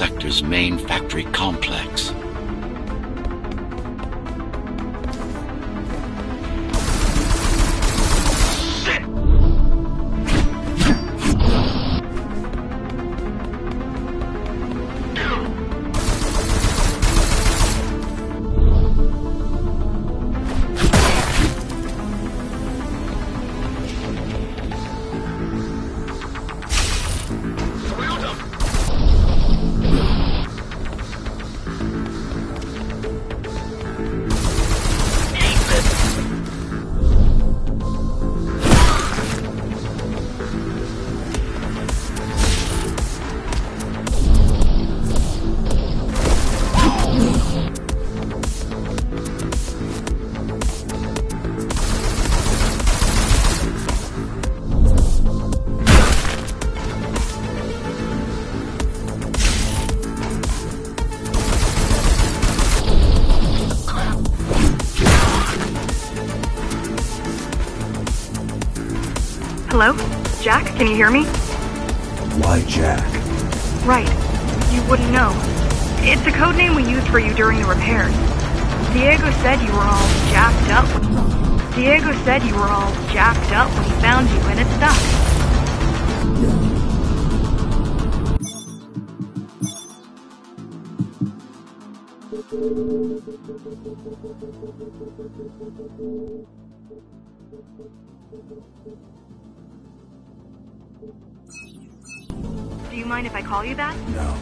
sector's main factory complex. Can you hear me? Why Jack? Right. You wouldn't know. It's a code name we used for you during the repairs. Diego said you were all jacked up. Diego said you were all jacked up when he found you, and it stuck. Do you mind if I call you that? No.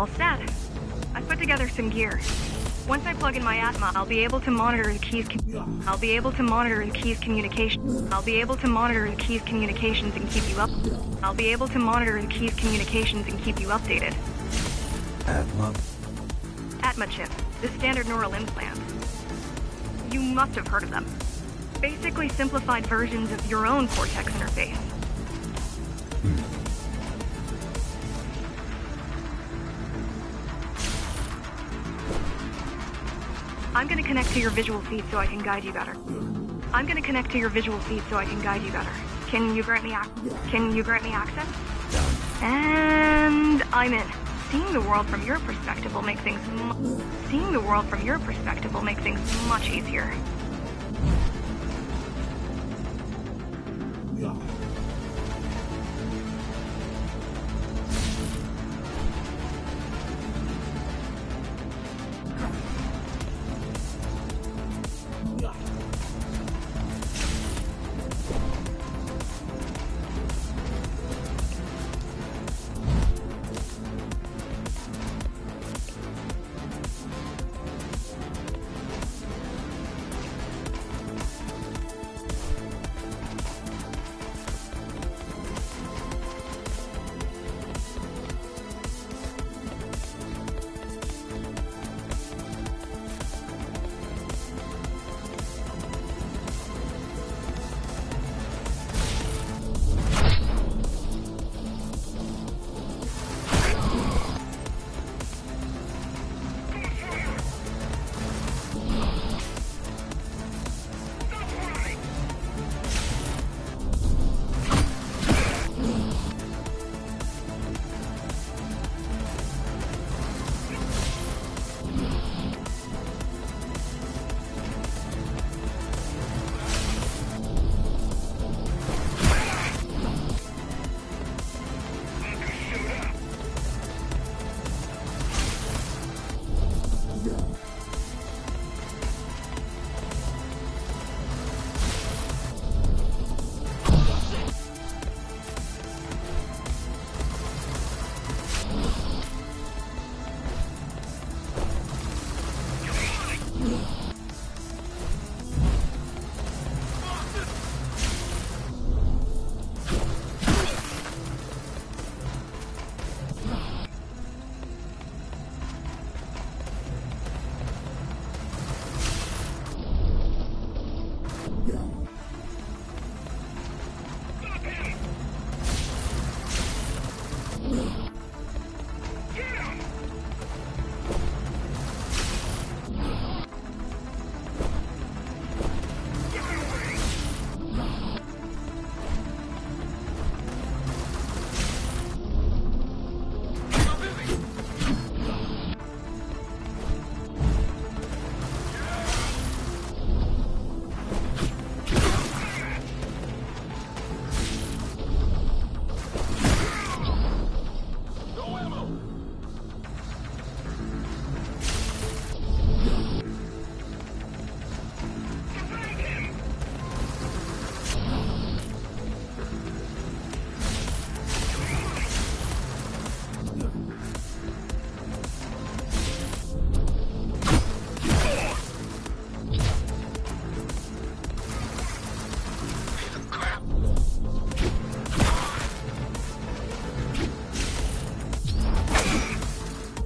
All set. I've put together some gear. Once I plug in my Atma, I'll be able to monitor the keys. I'll be able to monitor the keys communication. I'll be able to monitor the keys communications and keep you up. I'll be able to monitor the keys communications and keep you updated. Atma? Atma chip, the standard neural implant. You must have heard of them. Basically simplified versions of your own Cortex interface. I'm gonna connect to your visual feed so I can guide you better. I'm gonna connect to your visual feed so I can guide you better. Can you grant me ac- Can you grant me access? And I'm in. Seeing the world from your perspective will make things. Seeing the world from your perspective will make things much easier.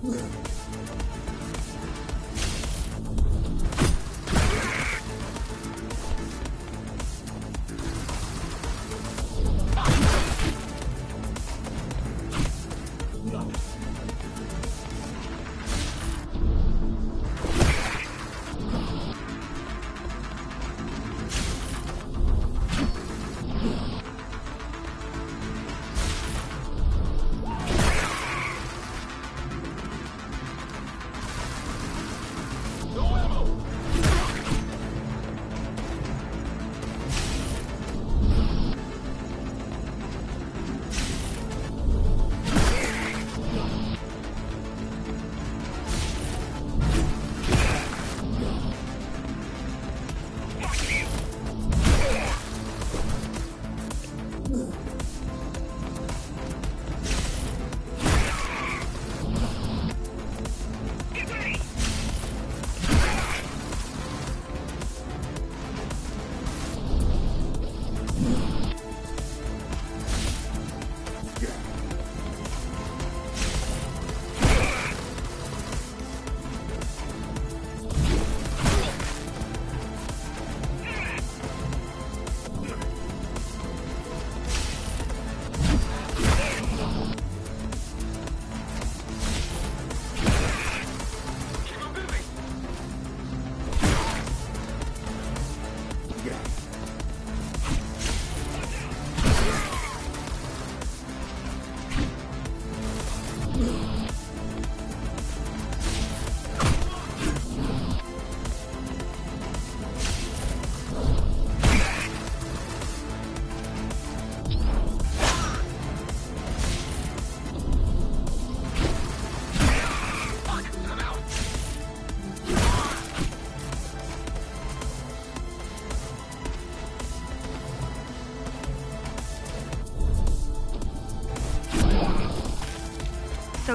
嗯。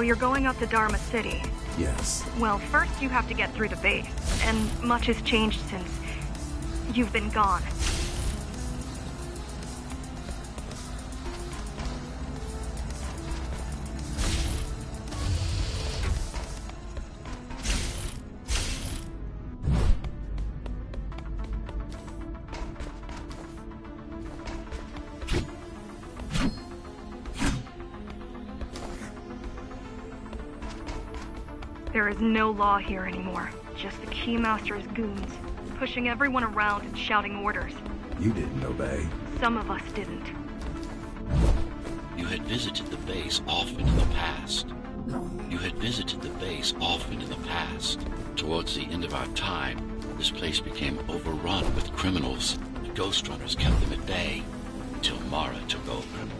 So you're going up to Dharma City. Yes. Well, first you have to get through the base, and much has changed since you've been gone. No law here anymore. Just the Keymaster's goons, pushing everyone around and shouting orders. You didn't obey. Some of us didn't. You had visited the base often in the past. You had visited the base often in the past. Towards the end of our time, this place became overrun with criminals. The Ghost Runners kept them at bay until Mara took over.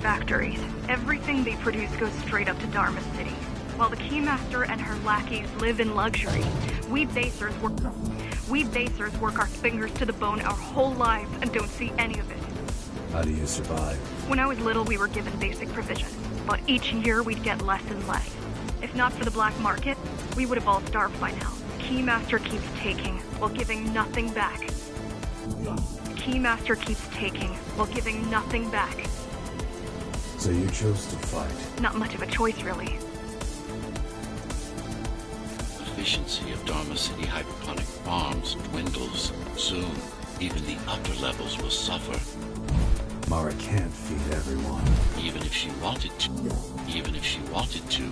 Factories, everything they produce goes straight up to Dharma City. While the Keymaster and her lackeys live in luxury, we basers work we basers work our fingers to the bone our whole lives and don't see any of it. How do you survive? When I was little, we were given basic provisions, but each year we'd get less and less. If not for the black market, we would have all starved by now. Keymaster keeps taking while giving nothing back. Keymaster keeps taking while giving nothing back. So you chose to fight. Not much of a choice, really. Efficiency of Dharma City hydroponic farms dwindles. Soon, even the upper levels will suffer. Mara can't feed everyone. Even if she wanted to. Even if she wanted to.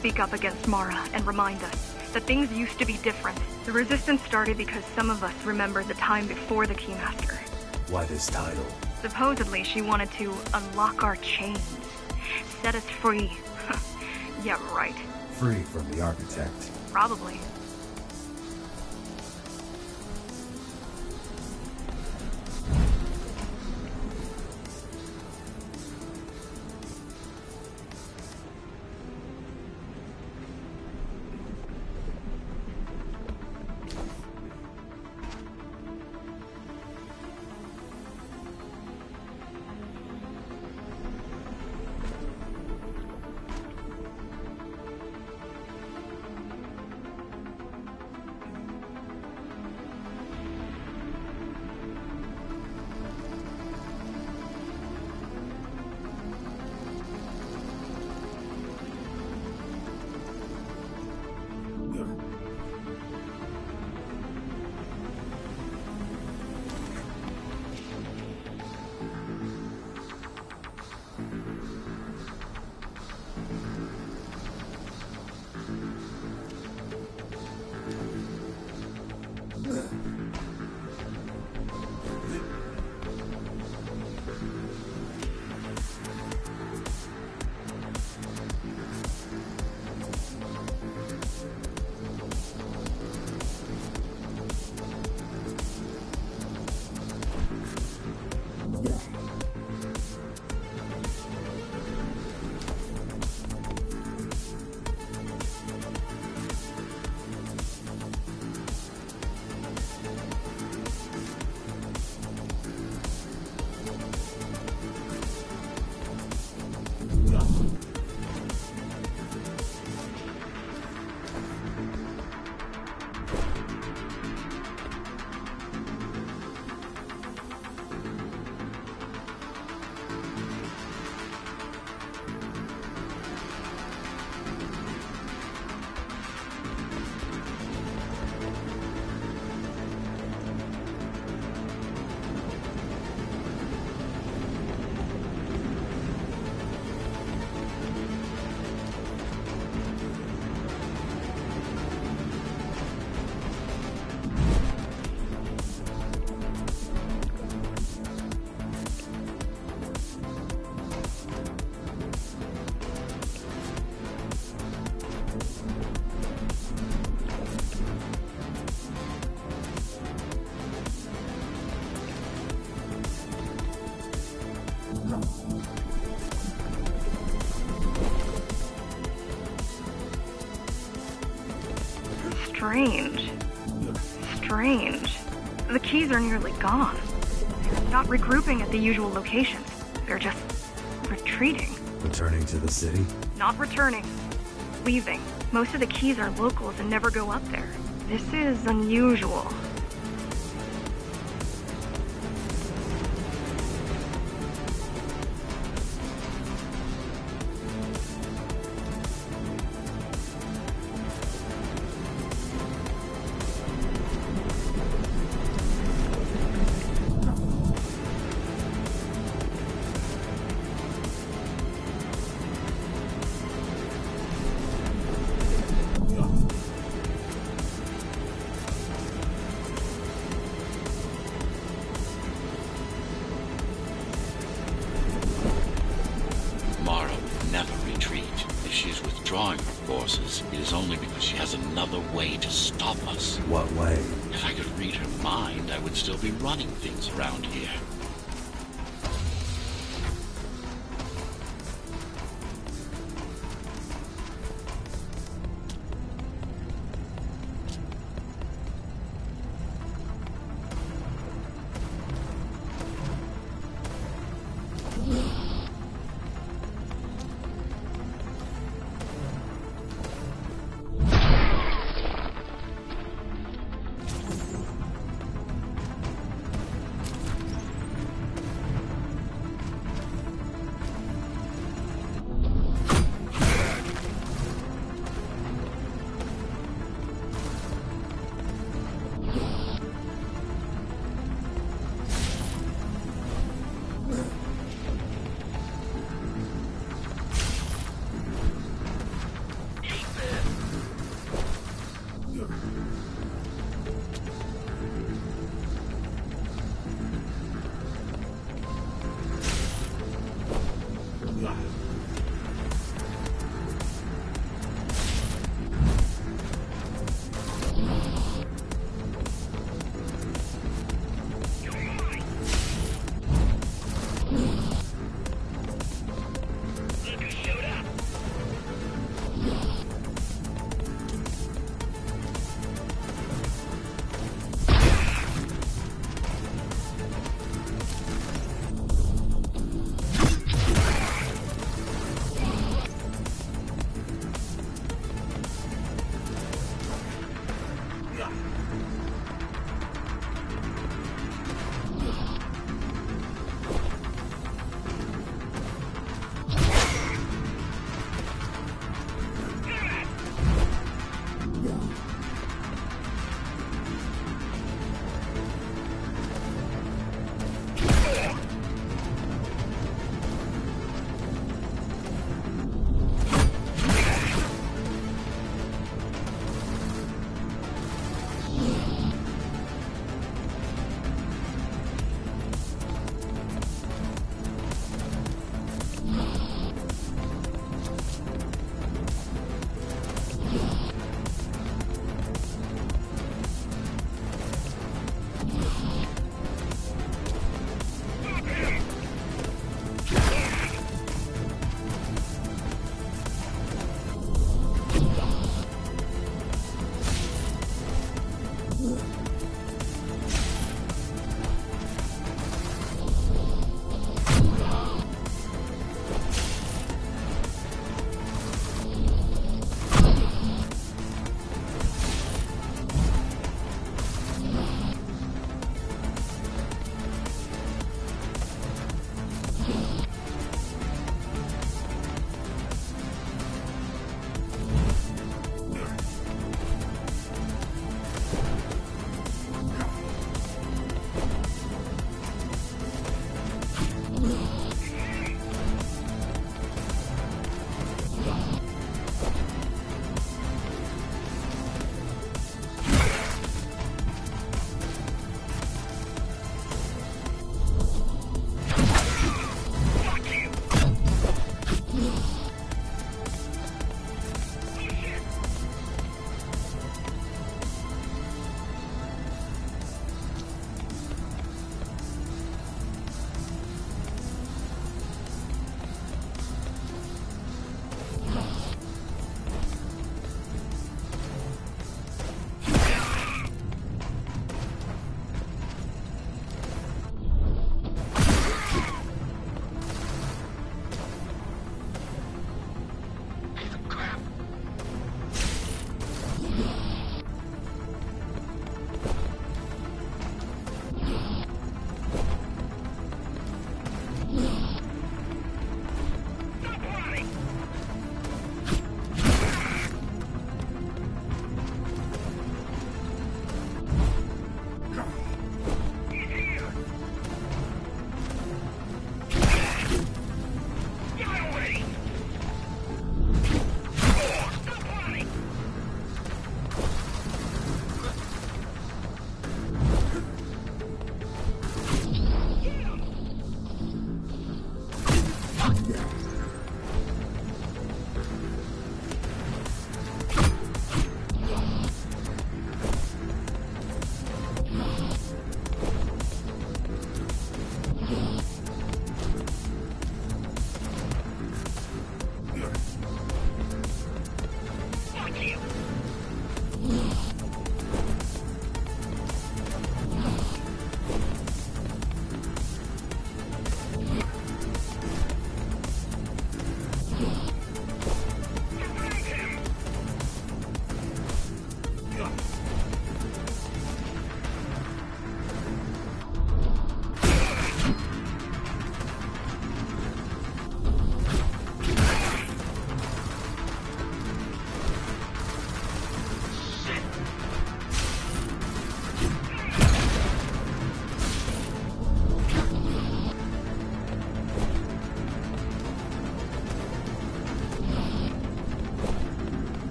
Speak up against Mara and remind us that things used to be different. The resistance started because some of us remembered the time before the Keymaster. Why this title? Supposedly, she wanted to unlock our chains, set us free. yeah, right. Free from the architect. Probably. Strange. Strange. The keys are nearly gone. They're not regrouping at the usual locations. They're just retreating. Returning to the city? Not returning. Leaving. Most of the keys are locals and never go up there. This is unusual.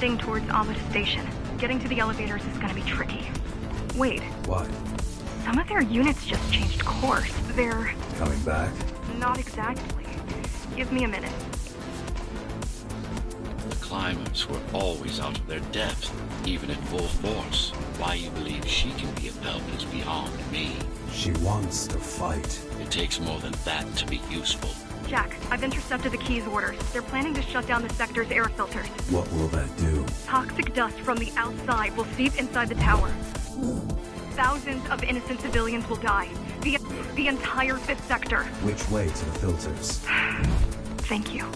Heading towards Amada Station. Getting to the elevators is gonna be tricky. Wait, What? some of their units just changed course. They're... Coming back? not exactly. Give me a minute. The climbers were always out of their depth, even at full force. Why you believe she can be of help is beyond me. She wants to fight. It takes more than that to be useful. Jack, I've intercepted the Key's orders. They're planning to shut down the sector's air filters. What will that do? Toxic dust from the outside will seep inside the tower. Thousands of innocent civilians will die. The, the entire fifth sector. Which way to the filters? Thank you.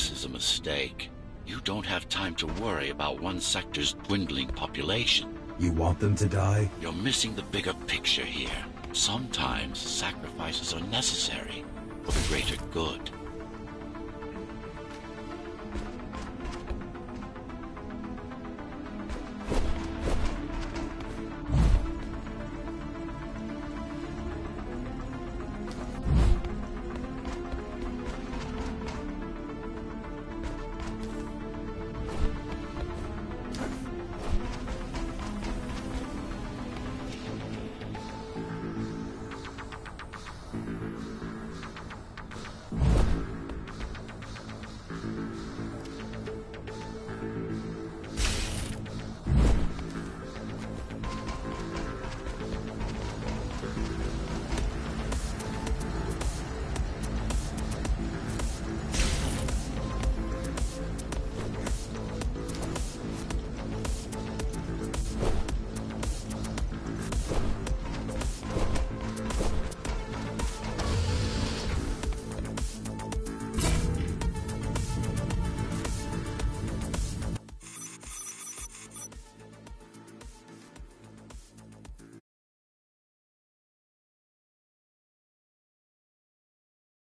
This is a mistake. You don't have time to worry about one sector's dwindling population. You want them to die? You're missing the bigger picture here. Sometimes sacrifices are necessary for the greater good.